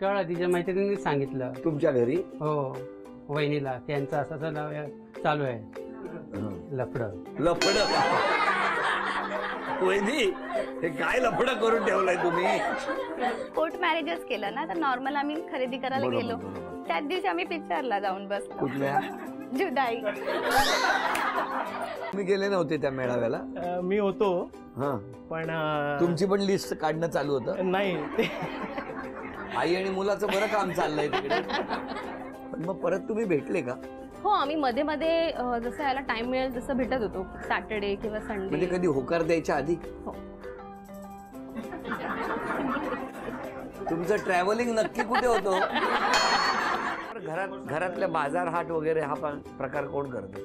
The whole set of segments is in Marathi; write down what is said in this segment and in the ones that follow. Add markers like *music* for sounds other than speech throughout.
कळलं तिच्या मैत्रिणींनी सांगितलं. तुमच्या घरी? हो. वहिनीला त्यांचं असं चालू आहे. लफडं. लफड? वहिनी हे काय लफड करून ठेवलंय तुम्ही? कोर्ट मॅरेजच केलं ना तर नॉर्मल आम्ही खरेदी करायला बरोबर, गेलो. बरोबर. त्याच दिवशी आम्ही पिक्चरला जाऊन बसलो. कुठल्या? जुदाई. तुम्ही गेले नव्हते त्या मेळाव्याला? अ, मी होतो. हा. पण अ, तुमची पण लिस्ट काढणं चालू होतं? नाही. आई आणि मुलाचं बरं काम चाललंय तिकडे. पण मग परत तुम्ही भेटले का? हो आम्ही मध्ये मध्ये अ, जसं याला टाइम मिळेल तसं भेटत होतो. सॅटर्डे किंवा म्हणजे संडे कधी होकार द्यायच्या आधी? हो. तुमचं ट्रॅव्हलिंग नक्की कुठे होतो? घरात घरातल्या बाजार हाट वगैरे हा प- प्रकार कोण करतो?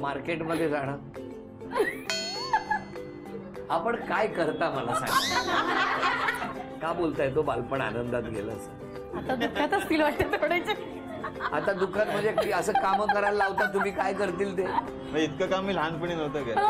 मार्केटमध्ये जाणं. आपण काय करता मला सांग. का बोलताय? तो बालपण आनंदात गेलं असं? आता दुःखात असतील वाटतं थोडेसे आता दुःखात म्हणजे असं काम करायला लावता तुम्ही काय करतील ते? इतकं काम मी लहानपणी नव्हतं केलं.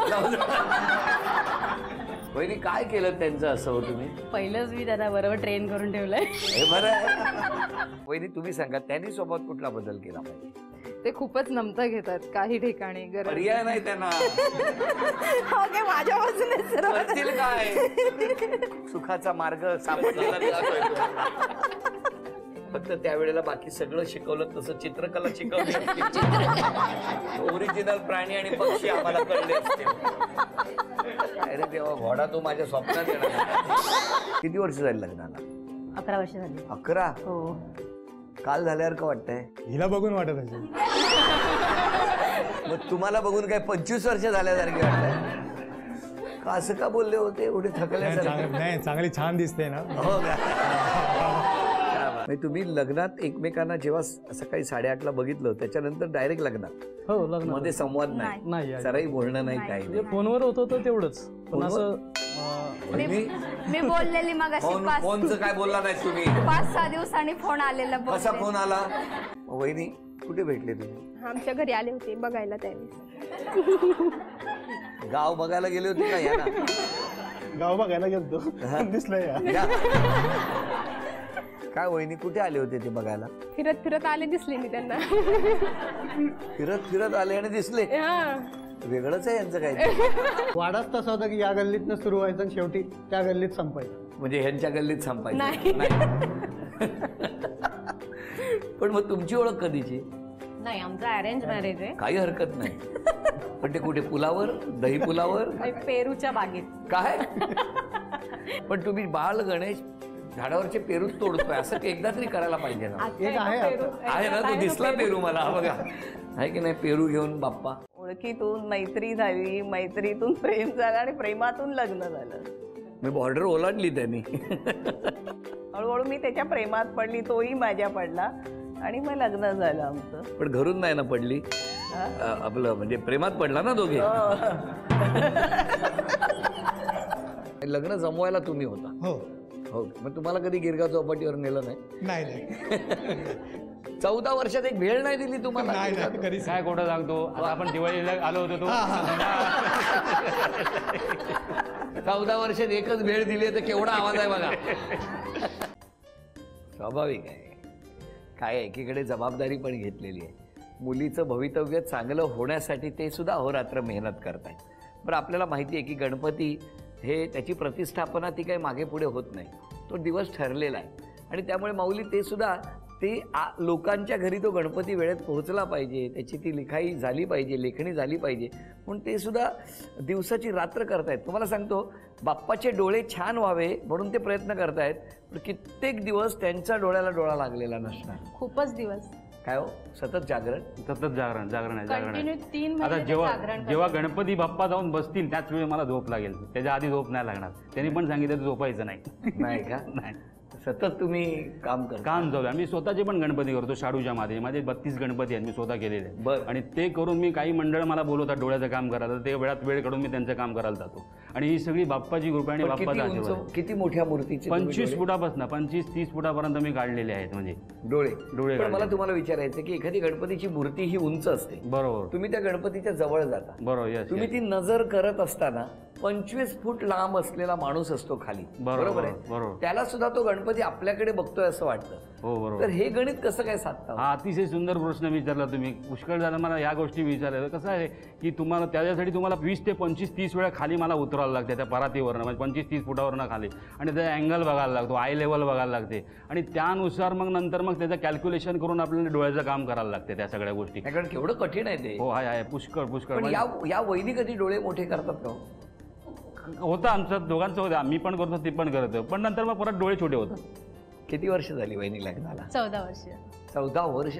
वहिनी काय केलं त्यांचं असं हो तुम्ही? पहिलंच मी त्याला बरोबर ट्रेन करून ठेवलंय. हे बरं आहे. वहिनी तुम्ही सांगा त्यांनी सोबत कुठला बदल केला पाहिजे? ते खूपच नमतं घेतात काही ठिकाणी गरज पर्याय नाही. त्यांना. *laughs* ओके माझ्या बाजूने सर्व करतील काय? सुखाचा मार्ग सापडलेला. फक्त त्यावेळेला बाकी सगळं शिकवलं तसं चित्रकला शिकवली. ओरिजिनल प्राणी आणि पक्षी आम्हाला कळले असते अरे देवा घोडा तो माझ्या स्वप्नात येणार किती वर्ष झाली लग्नाला? अकरा वर्ष झाली. अकरा? हो. काल झाल्यावर का वाटतंय. हिला बघून वाटत असेल. मग तुम्हाला बघून काय पंचवीस वर्ष झाल्यासारखे वाटतंय? का असं का बोलले होते? एवढे थकल्यासारखे. नाही चांगली छान दिसते ना. हो का? तुम्ही लग्नात एकमेकांना जेव्हा सकाळी साडेआठला बघितलं त्याच्यानंतर डायरेक्ट लग्नात? हो लग्नमध्ये संवाद नाही. सराई बोलणं नाही काही म्हणजे नाही. फोनवर होत होतं तेवढंच. पण? असं मी बोललेली मग फोन फोनचं काय बोलला नाही तुम्ही? पाच सहा दिवसांनी फोन आलेला कसा. फोन आला? वहिनी कुठे भेटले तुम्ही? आमच्या घरी आले होते बघायला त्यावेळेस. गाव बघायला गेले होते का या ना गाव बघायला गेलतो. दिसलं या. या. काय वहिनी कुठे आले होते ते बघायला? फिरत फिरत आले दिसले मी त्यांना. फिरत फिरत आले आणि दिसले? हा. वेगळंच आहे यांचं काय *laughs* वाडाच तसा होता की या गल्लीतनं सुरू व्हायचं आणि शेवटी त्या गल्लीत संपायचं. म्हणजे ह्यांच्या गल्लीत संपायचं. *laughs* पण मग तुमची ओळख कधीची? नाही आमचं अरेंज मॅरेज आहे. काही हरकत नाही. पण ते कुठे पुलावर? दही पुलावर? पेरूच्या बागेत. काय? पण तुम्ही बाळ गणेश झाडावरचे पेरू तोडतोय असं ते एकदा तरी करायला पाहिजे ना. एक आहे आता. आहे ना तो दिसला पेरू मला हा बघा. आहे की नाही पेरू घेऊन बाप्पा. ओळखीतून मैत्री झाली मैत्रीतून प्रेम झालं आणि प्रेमातून लग्न झालं. मी बॉर्डर ओलांडली त्यांनी. हळूहळू मी त्याच्या प्रेमात पडली तोही माझ्या पडला आणि मग लग्न झालं आमचं. पण घरून नाही ना पडली? आपलं म्हणजे प्रेमात पडला ना दोघे? लग्न जमवायला तुम्ही होता. हो. हो मग तुम्हाला कधी गिरगाव चौपाटीवर नेलं नाही? नाही नाही. चौदा वर्षात एक भेळ नाही दिली तुम्हाला? नाही नाही कधीच काय खोटं सांगतो? आता आपण दिवाळीला आलो होतो तो. चौदा वर्षात एकच भेळ दिली तर केवढा आवाज आहे बघा. स्वाभाविक आहे. काय एकीकडे जबाबदारी पण घेतलेली आहे. मुलीचं भवितव्य चांगलं होण्यासाठी ते सुद्धा अहोरात्र मेहनत करतायत. बरं आपल्याला माहिती आहे की गणपती हे त्याची प्रतिष्ठापना ती काही मागे पुढे होत नाही. तो दिवस ठरलेला आहे. आणि त्यामुळे माऊली ते सुद्धा ते आ लोकांच्या घरी तो गणपती वेळेत पोहोचला पाहिजे त्याची ती लिखाई झाली पाहिजे लेखणी झाली पाहिजे. म्हणून ते सुद्धा दिवसाची रात्र करतायत. तुम्हाला सांगतो बाप्पाचे डोळे छान व्हावे म्हणून ते प्रयत्न करतायत पण कित्येक दिवस त्यांच्या डोळ्याला डोळा लागलेला नसणार. खूपच दिवस. काय हो? सतत जागरण? सतत जागरण जागरण आहे जागरण कंटिन्यू आहे तीन आता महिने जेव्हा जागरण जेव्हा गणपती बाप्पा जाऊन बसतील त्याच वेळी मला झोप लागेल. त्याच्या आधी झोप नाही लागणार. त्यांनी पण सांगितलं तर झोपायचं नाही. नाही का? *laughs* नाही. सतत तुम्ही काम करता. काम आहे मी स्वतःचे पण गणपती करतो शाडूच्या माते माझे बत्तीस गणपती आहेत मी स्वतः केलेले. बरं. आणि ते करून मी काही मंडळ मला बोलवतात डोळ्याचं काम करायला. ते वेळात वेळ काढून मी त्यांचं काम करायला जातो. आणि ही सगळी बाप्पाची कृपा आणि बाप्पाचा किती आशीर्वाद मोठ्या मूर्तीचे तुम्ही पंचवीस? फुटापासून पंचवीस तीस फुटापर्यंत मी काढलेले आहेत म्हणजे. डोळे. डोळे पण मला. तुम्हाला विचारायचं की एखादी गणपतीची मूर्ती ही उंच असते. बरोबर. तुम्ही त्या गणपतीच्या जवळ जाता. बरोबर तुम्ही ती नजर करत असताना पंचवीस फूट लांब असलेला माणूस असतो खाली. बरोबर, आहे. त्याला सुद्धा तो गणपती आपल्याकडे बघतोय असं वाटतं. हो तर हे गणित कसं काय साधता? हा अतिशय सुंदर प्रश्न विचारला तुम्ही. पुष्कळ झालं मला या गोष्टी विचारल्या कसं आहे की तुम्हाला त्याच्यासाठी तुम्हाला वीस ते पंचवीस तीस वेळा खाली मला उतरावं लागते त्या परातीवरनं. म्हणजे पंचवीस तीस फुटावरनं खाली. आणि त्या अँगल बघायला लागतो आय लेवल बघायला लागते. आणि त्यानुसार मग नंतर मग त्याचं कॅल्क्युलेशन करून आपल्याला डोळ्याचं काम करायला लागते त्या सगळ्या गोष्टी. केवढं कठीण आहे ते. हो हाय हाय पुष्कळ पुष्कळ. म्हणजे या या वहिनी कधी डोळे मोठे करतात का हो? होतं आमचं दोघांचं होतं. मी पण करतो ती पण करतो. पण नंतर मग परत डोळे छोटे होतात. किती वर्ष झाली वहिनी लग्नाला? चौदा वर्ष. चौदा वर्ष?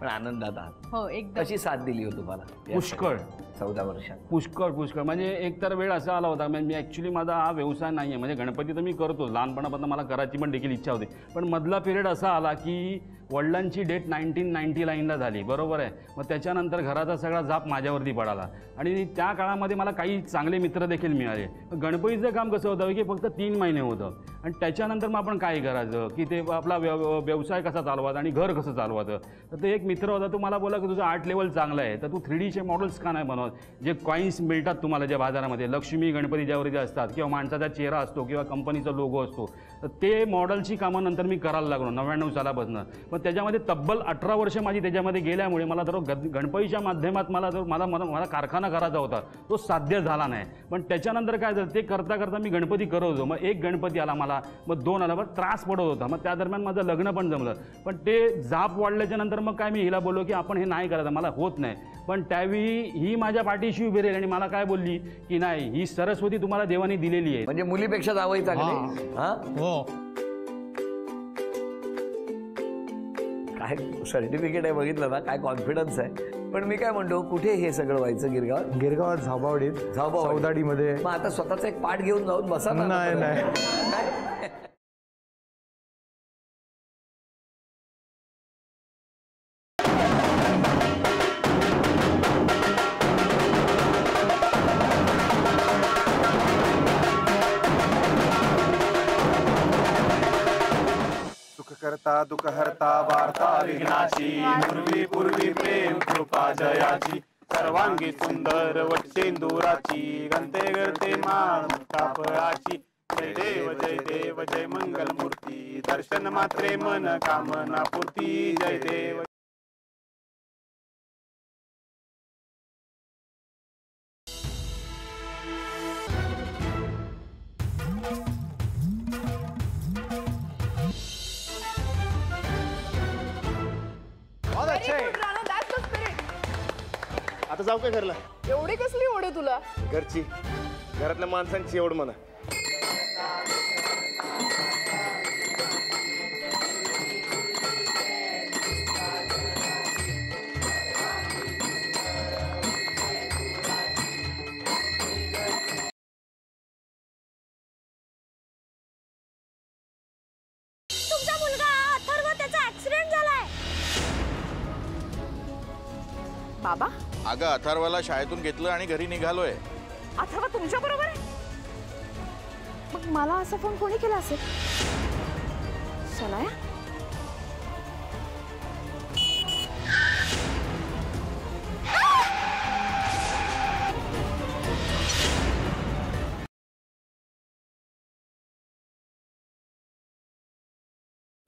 पण आनंदात आहात. हो एकदम. कशी साथ दिली हो तुम्हाला? या पुष्कळ. चौदा वर्षात. पुष्कळ पुष्कळ. म्हणजे एक तर वेळ असा आला होता म्हणजे मी ॲक्च्युली माझा हा व्यवसाय नाही आहे म्हणजे गणपती तर मी करतो. लहानपणापासून मला करायची पण देखील इच्छा होती. पण मधला पिरियड असा आला की वडिलांची डेट नाईन्टीन नाईन्टी नाईनला झाली बरोबर आहे. मग त्याच्यानंतर घराचा सगळा जाप माझ्यावरती पडाला. आणि त्या काळामध्ये मला काही चांगले मित्र देखील मिळाले. गणपतीचं काम कसं होतं की फक्त तीन महिने होतं. आणि त्याच्यानंतर मग आपण काय करायचं की ते आपला व्यव व्यवसाय कसा चालवायचा आणि घर कसं चालवायचं. तर ते एक मित्र होता तो मला बोला की तुझं आर्ट लेवल चांगलं आहे तर तू थ्री डीचे मॉडेल्स का नाही बनवत? जे कॉईन्स मिळतात तुम्हाला ज्या बाजारामध्ये लक्ष्मी गणपती ज्यावरती असतात किंवा माणसाचा चेहरा असतो किंवा कंपनीचा लोगो असतो. तर ते मॉडेलची कामं नंतर मी करायला लागलो नव्याण्णव सालापासून. पण त्याच्यामध्ये तब्बल अठरा वर्ष माझी त्याच्यामध्ये गेल्यामुळे मला तर गद गणपतीच्या माध्यमात मला तर मला मला मला कारखाना करायचा होता. तो साध्य झाला नाही. पण त्याच्यानंतर काय झालं ते करता करता मी गणपती करत होतो. मग एक गणपती आला मला मग दोन आला मग त्रास पडत होता. मग त्या दरम्यान माझं लग्न पण जमलं. पण ते जाप वाढल्याच्या नंतर मग काय मी हिला बोललो की आपण हे नाही करायचं मला होत नाही. पण त्यावेळी ही माझ्या पाठीशी उभी राहिली आणि मला काय बोलली की नाही ही सरस्वती तुम्हाला देवाने दिलेली आहे. म्हणजे मुलीपेक्षा जावई चांगले. हा. काय? सर्टिफिकेट आहे बघितलं ना काय कॉन्फिडन्स आहे. पण मी काय म्हणतो कुठे हे सगळं व्हायचं गिरगाव गिरगावात झाबावडीत झाबावडी. चौदाडीमध्ये मग आता स्वतःचा एक पाठ घेऊन जाऊन बसा ना. नाही, नाही. करता दुख हरता वार्ता विघ्नाची पूर्वी पूर्वी प्रेम कृपा जयाची. सर्वांगी सुंदर वटचेंदुराची गंते गरते मान कापळाची जय देव जय देव जय मंगल मूर्ती दर्शन मात्रे मन कामना पूर्ती जय देव आता जाऊ काय घरला? एवढी कसली ओढ आहे तुला? घरची. घरातल्या माणसांची एवढ म्हणा. तुमचा मुलगा अथर्व त्याचा ऍक्सिडेंट झालाय. बाबा अगं अथर्वाला शाळेतून घेतलं आणि घरी निघालोय. अथर्व तुमच्या बरोबर आहे? मग मला असा फ़ोन कोणी केला असेल? सनाया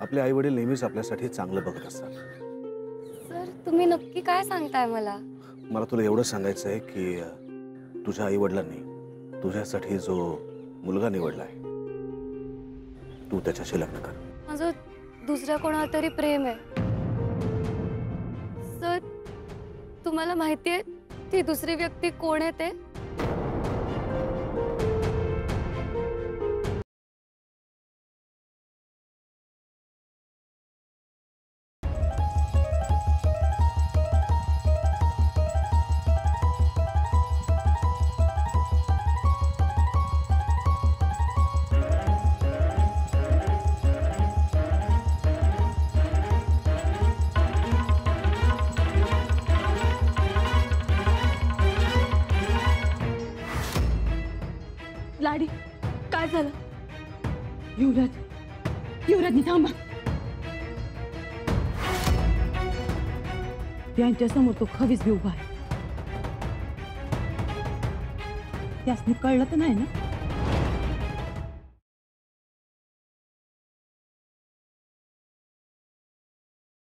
आपले आई वडील नेहमीच आपल्यासाठी चांगलं बघत असतात. सर तुम्ही नक्की काय सांगताय मला? मला तुला एवढं सांगायचं आहे की तुझ्या आई वडिलांनी तुझ्यासाठी जो मुलगा निवडला आहे तू त्याच्याशी लग्न कर. माझं दुसऱ्या कोणावर तरी प्रेम आहे. सर तुम्हाला माहिती आहे ती दुसरी व्यक्ती कोण आहे ते? युवराज युवराजनी थांबा त्यांच्या तो खवीच बी उभा आहे त्यासनी कळलं तर नाही ना